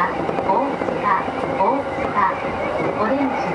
大塚大塚オレンジ。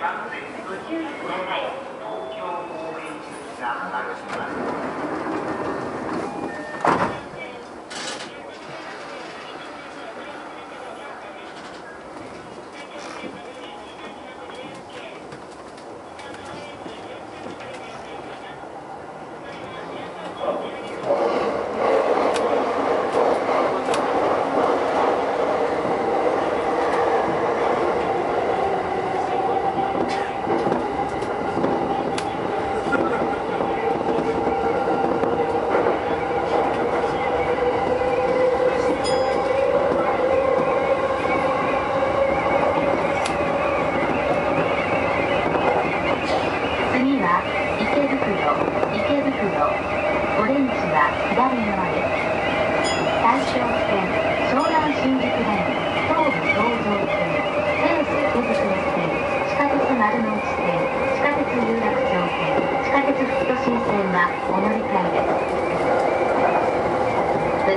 ご注意ください。次 The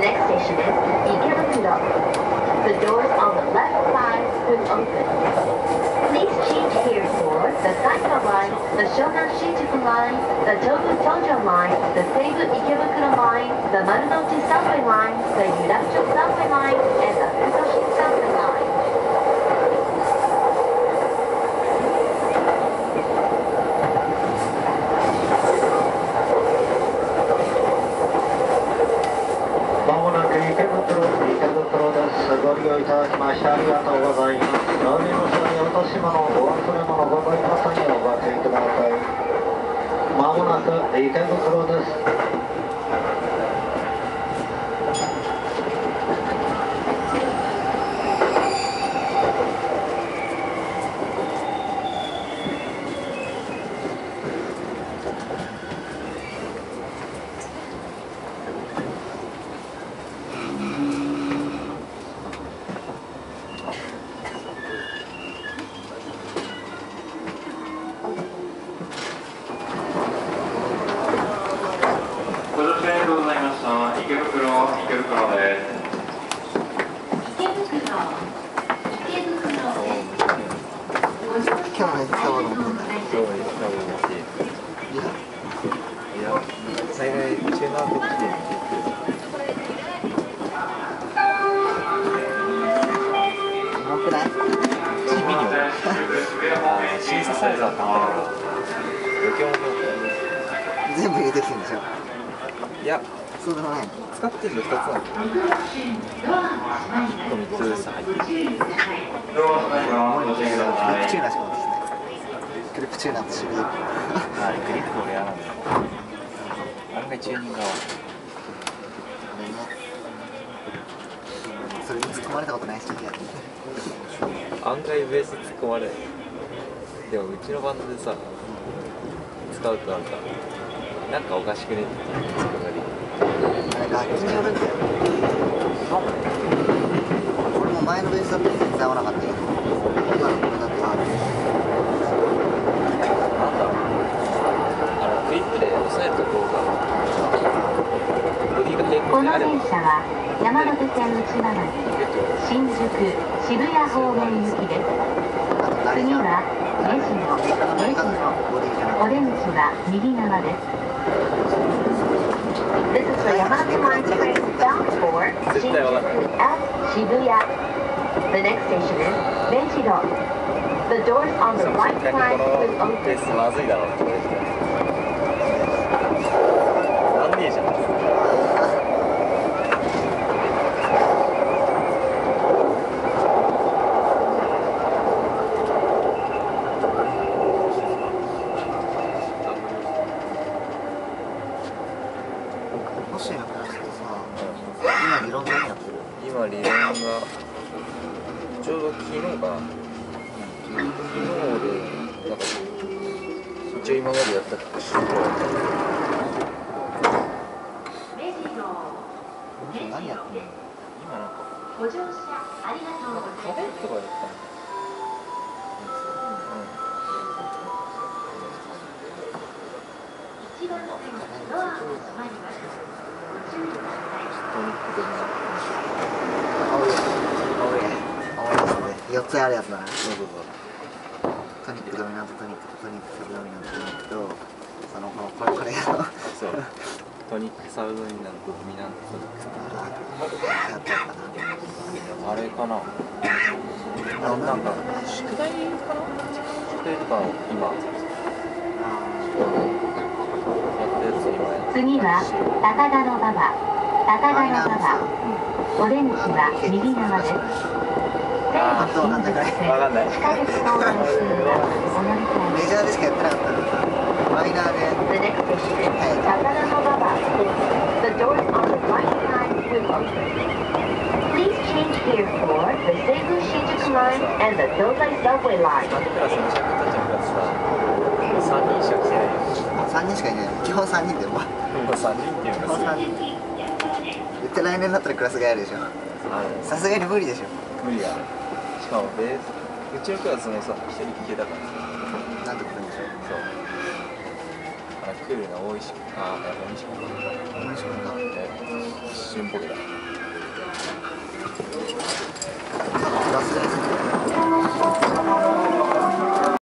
next station is Igerundo. The doors on the left side will open. Please change here for the Saika Line, the Shonan Shinjuku Line, the Tobu Tojo Line, the Seibu Ikebukuro Line, the Marunouchi Subway Line, the Yurakucho Subway Line, and the まもなく池袋ですご乗車ありがとうございました。池袋、池袋です。池袋、池袋キャラ入ったわと思ってそう多分もしいやいや大概中ない地味にもあーシンセサイザー考えたら余計面白か全部入れてきてんでしょいやそうでもな使ってるの2つなの1個3つ。入ってる、クリプチューナしか持ってきてないクリプチューナって種類あーグリップ俺嫌なんだよ案外チューニングがそれに突っ込まれたことないし案外ベース突っ込まれないでもうちのバンドでさ使うとなんかなんかおかしくねっていうツッコミができるあれも前のベースだって全然合わなかったけど今のこれだと合うなんだろうあのクイップで押さえるところが平この行であれば電車は山手線内回り新宿渋谷方面行きです。次は目白目白オレンジは右側です This is Toyama Imarachi bound for Shinjuku at The next station is Benchido. The doors on the right side will open. ちょうど昨日かな。昨日でなんか一応今までやった何やってるの今なんかご乗車ありがとう。ござ4つあるやつだな。そうそうトニックドミナントトニックとトニックサブドミナントトニックとそのこのこれこれのそう。そ うトニックサブドミナントドミナントトニック。やったかな。あれかな。あなんか宿題かな？宿題とかを今次は高田の馬場。高田の馬場。お出口は右側です。あ西武新宿線わかんない。メジャーでしかやってなかったからさマイナーで The next station is Takanano-baba. The doors on the right side will open. Please change here for the Seibu Shinjuku line and the Dozai subway line. クラスの尺たちのクラスさ3人しか来てない。よ3人しかいない。基本3人でもうもう3人っていうのがすご3い人言って来年だったらクラスがやるでしょさすがに無理でしょ。無理があるしかもベースうちのクラスもさ一人弾けたから。さなんとかんでしょそうあクールな大石君ああやっぱ大石君大石君だえ一瞬ボケだガスです